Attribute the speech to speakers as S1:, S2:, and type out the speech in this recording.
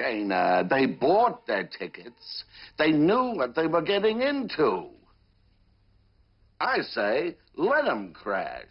S1: Uh, they bought their tickets. They knew what they were getting into. I say, let them crash.